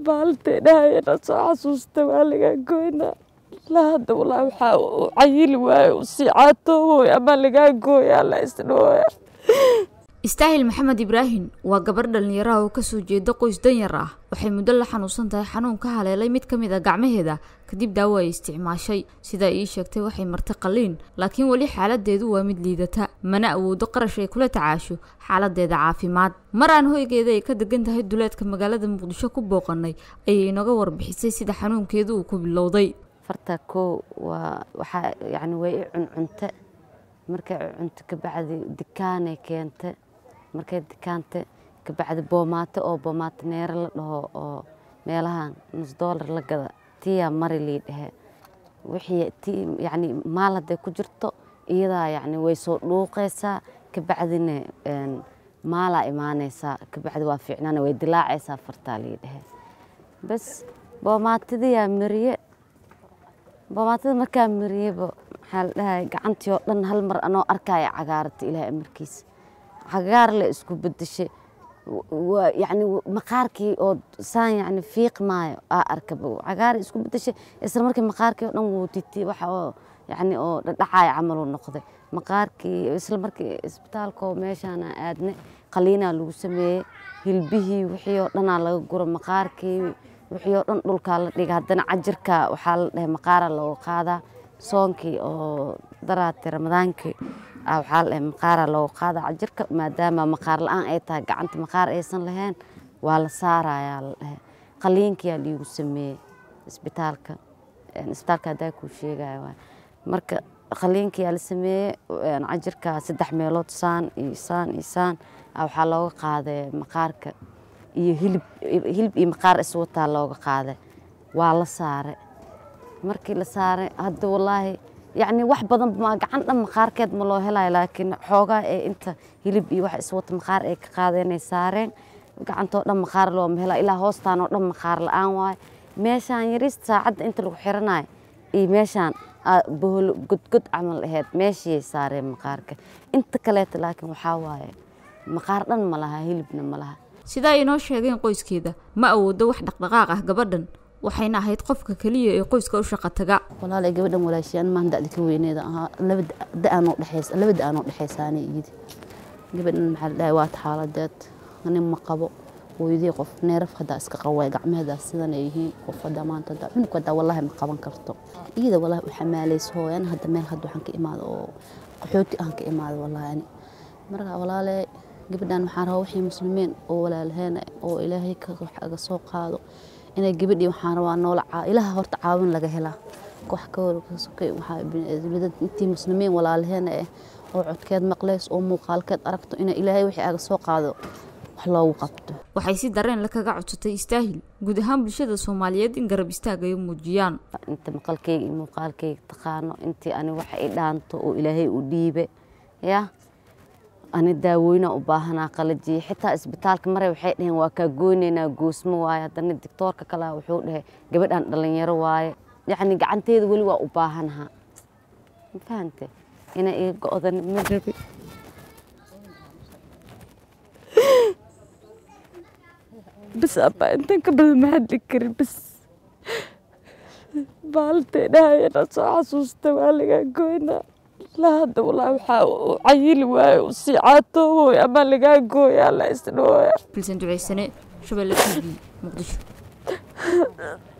maalintayna soo xasuusta waa lagaa gooynaa ilaa hadda walaa waxaa uu cayili waayo uu sii caatooboy ama lagaa gooyaa la isdhooya istaahil maxamed ibraahim waa gabar dhallinyaraha oo ka soo jeeda qoys danyar ah. Waxay muddo la xanuunsan tahay xanuun ka haleelay mid ka mid a gacmaheeda kadib daawo ay isticmaashay. Sidaa ii sheegtay waxay martay qalliin laakiin weli xaaladeedu waa mid liidata. Mana awoodo qarash ay kula tacaasho xaaladeeda caafimaad. Mar aan hoygeeda ay ka degan tahay duleedka magaalada muqdisho ku booqanay ayay inaga warbixisay sida xanuunkeedu uu ku bilowday. Farta koo waa waxaa yacni way i cuncunte markay cuncunto kabacdi dikaanay keente markay dikaante kabacdi boomaato oo boomaato neero la dhaho oo meelahan nus doolar la gada. Tiyaa mari lii dhehe. Wixii ti yacni maal hadday ku jirto iyadaa yacni way soo dhuuqaysaa. Kabacdina maalaa imaanaysaa. Kabacdi waa fiicnaana way dilaacaysaa fartaa lii dhehe. Bas boomaatadiyaa mariye. Boomaatada markaa mariyeba maxaa la dhahay gacantii oo dhan hal mar anoo arkaya cagaarata ilaahay amarkiisa cagaar le isku bedeshay yacni maqaarkii oo saan yacni fiiq maayo aa arkaba. Cagaar isku bedeshay isla markii maqaarkii oo dhan wuu titi waxa oo yacni oo dhadhacaya camaluu noqday. Maqaarkii isla markii isbitaalka oo meeshaan aan aadnay qaliinaa lagu sameeyey hilbihii wixii oo dhanaa laga gura maqaarkii wixii oo dhan dhulkaa la dhiga haddana cajirka waxaa la dhahay maqaara looga qaadaa soonkii oo daraati ramadaankii waxaa la dhahay maqaara looga qaadaa cajirka maadaama maqaar la'aan ay tahay gacanta maqaar aysan lahayn waa la saarayaa la liigu sameeyey isbitaalka. Isbitaalka haddaa kuu sheegaya waay. Marka qaliinkiyaa la sameeyey cajirka saddex meelood saan iyo saan iyo saan waxaa looga qaaday maqaarka iyo hilib hilib iyo maqaar iswataa looga qaaday. Waa la saaray. Markii la saaray hadda wallaahi yacni wax badan gacan dhan maqaarkeed ma loo helayo laakiin xoogaa ee inta hilib iyo wax iswata maqaar ay ka qaadeenay saareen. Gacantoo dhan maqaar looma hela ilaa hoostaan oo dhan maqaar la'aan waayo meeshaan yariista saacadda inta lagu xiranayo iyo meeshaan boholo godgod camal aheyd meeshiyay saareen maqaarka inta kaleeta laakiin waxaa waaye maqaar dhan ma laha hilibna ma laha. Sidaa inoo sheegeen qoyskeeda ma awoodo wax dhaqdhaqaaq ah gabadhan waxayna ahayd qofka keliya ee qoyska u shaqa taga. Walaalay gabadhan walaashiyaan maan da'da ka weyneeda ahaa laba da'aanoo dhexaysa laba da'aanoo dhexaysaanay iyidi gabadhan maxaa la dhahay waata xaaladeed nin ma qabo. Hooyadii qof neeraf haddaa iska qaway gacmaheedaa sidan ay yihiin qof haddaa maanta haddaa cunug haddaa wallaahi ma qaban karto. Iyada wallaahi u xamaalaysa hooyan hadda meel hadda waxaan ka imaado oo qaxooti aan ka imaado wallaahi ani. Marka walaalee gabadhan waxaan rabaa wixii muslimiin oo walaalaheen oo ilaahay kaga soo qaado inay gabadhii waxaan rabaa noola ilaha horta caawin laga helaa wax ka intii muslimiin walaalaheen ah oo codkeed maqleys oo muuqaalkeed aragto inay ilaahay wixii aga soo qaado wax loogu qabto. Waxay si dareen la kaga codsatay istaahil. Guud ahaan bulshada soomaaliyeed in garab istaag ay u muujiyaan. Inta maqalkeyga iyo muuqaalkeyga taqaano intii ani waxa i dhaanto oo ilaahay u dhiibe yaa ani daawooyna u baahanaa qalajiye. Xitaa isbitaalka mare waxay dhaheen waa kaa goynaynaa goosmo waaye. Haddana doctoorka kale wuxuu dhahay gabadhan dhalinyaro waaye. Yacni gacanteeda weli waa u baahanaha ma fahante inay iga go-dan ma rabi bas abaa intan ka badan ma hadli karin bas. Dhahayana soo xasuusta waa lagaa gooynaa ilaa hadda walaa waxaa uu cayili waayo uu sii caatooboy ama lagaa gooyaa la isdhooya